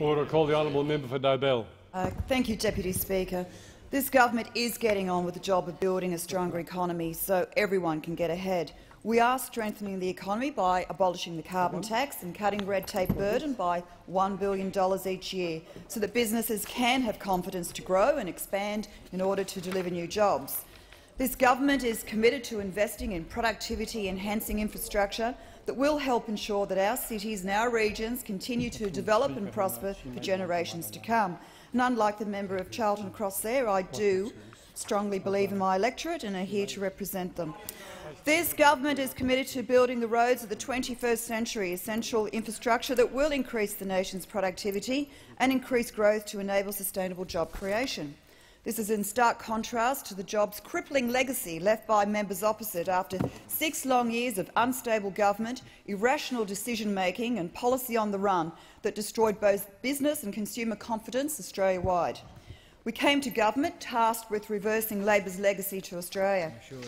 Order. Call the honourable member for Dobell. Uh, thank you, Deputy Speaker. This government is getting on with the job of building a stronger economy so everyone can get ahead. We are strengthening the economy by abolishing the carbon tax and cutting red tape burden by $1 billion each year so that businesses can have confidence to grow and expand in order to deliver new jobs. This government is committed to investing in productivity-enhancing infrastructure that will help ensure that our cities and our regions continue to develop and prosper for generations to come. And unlike the member of Charlton Cross there, I do strongly believe in my electorate and are here to represent them. This government is committed to building the roads of the 21st century, essential infrastructure that will increase the nation's productivity and increase growth to enable sustainable job creation. This is in stark contrast to the jobs crippling legacy left by members opposite after six long years of unstable government, irrational decision-making and policy on the run that destroyed both business and consumer confidence Australia-wide. We came to government tasked with reversing Labor's legacy to Australia. Sure.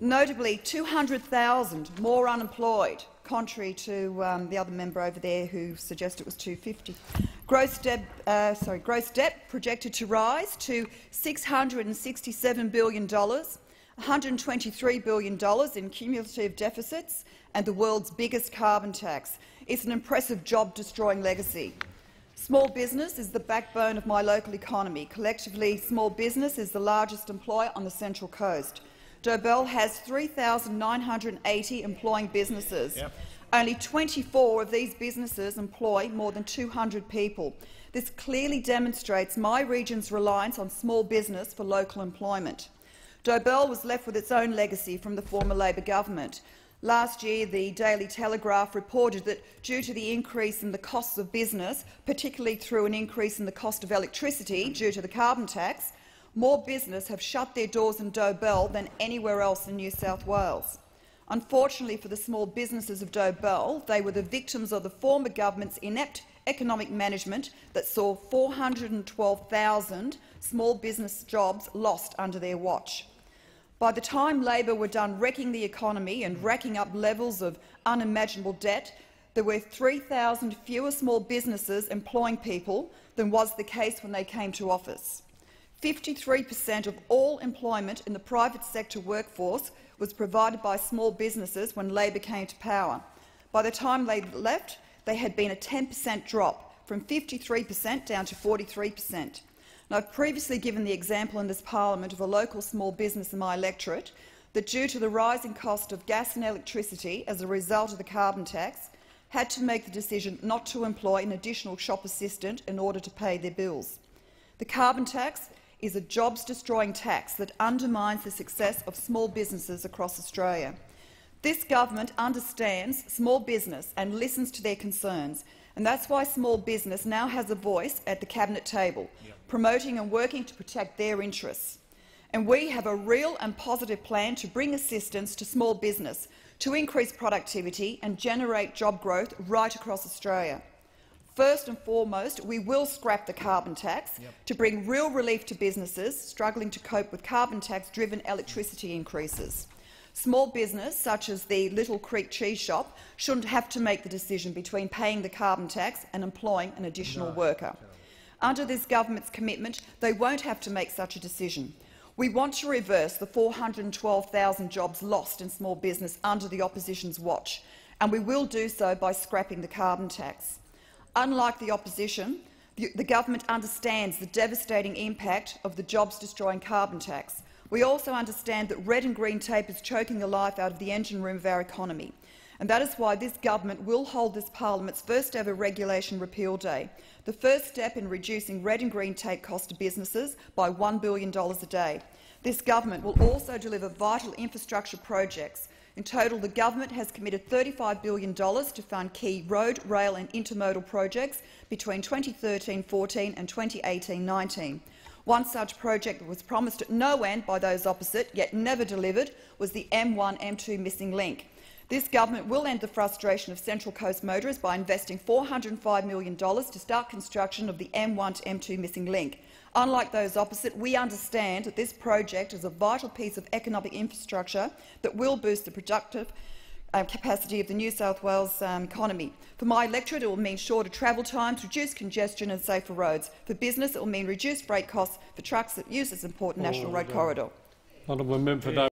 Notably, 200,000 more unemployed, contrary to um, the other member over there who suggested it was 250. Gross debt, uh, sorry, gross debt projected to rise to $667 billion, $123 billion in cumulative deficits and the world's biggest carbon tax. It's an impressive job-destroying legacy. Small business is the backbone of my local economy. Collectively, small business is the largest employer on the Central Coast. Dobell has 3,980 employing businesses. Yep. Only 24 of these businesses employ more than 200 people. This clearly demonstrates my region's reliance on small business for local employment. Dobell was left with its own legacy from the former Labor government. Last year, the Daily Telegraph reported that due to the increase in the costs of business, particularly through an increase in the cost of electricity due to the carbon tax, more business have shut their doors in Dobell than anywhere else in New South Wales. Unfortunately for the small businesses of Dobell, they were the victims of the former government's inept economic management that saw 412,000 small business jobs lost under their watch. By the time Labor were done wrecking the economy and racking up levels of unimaginable debt, there were 3,000 fewer small businesses employing people than was the case when they came to office. 53 per cent of all employment in the private sector workforce was provided by small businesses when Labor came to power. By the time they left, they had been a 10 per cent drop, from 53 per cent down to 43 per cent. I've previously given the example in this parliament of a local small business in my electorate that, due to the rising cost of gas and electricity as a result of the carbon tax, had to make the decision not to employ an additional shop assistant in order to pay their bills. The carbon tax is a jobs-destroying tax that undermines the success of small businesses across Australia. This government understands small business and listens to their concerns, and that's why small business now has a voice at the cabinet table, yep. promoting and working to protect their interests. And we have a real and positive plan to bring assistance to small business, to increase productivity and generate job growth right across Australia. First and foremost, we will scrap the carbon tax yep. to bring real relief to businesses struggling to cope with carbon tax-driven electricity increases. Small business, such as the Little Creek Cheese Shop, shouldn't have to make the decision between paying the carbon tax and employing an additional no, worker. Under this government's commitment, they won't have to make such a decision. We want to reverse the 412,000 jobs lost in small business under the opposition's watch, and we will do so by scrapping the carbon tax. Unlike the opposition, the, the government understands the devastating impact of the jobs-destroying carbon tax. We also understand that red and green tape is choking the life out of the engine room of our economy. And that is why this government will hold this parliament's first ever regulation repeal day, the first step in reducing red and green tape costs to businesses by $1 billion a day. This government will also deliver vital infrastructure projects in total, the government has committed $35 billion to fund key road, rail and intermodal projects between 2013-14 and 2018-19. One such project that was promised at no end by those opposite, yet never delivered, was the M1-M2 missing link. This government will end the frustration of Central Coast motorists by investing $405 million to start construction of the M1 to M2 missing link. Unlike those opposite, we understand that this project is a vital piece of economic infrastructure that will boost the productive uh, capacity of the New South Wales um, economy. For my electorate, it will mean shorter travel times, reduced congestion and safer roads. For business, it will mean reduced freight costs for trucks that use this important national road Order. corridor. Honourable member for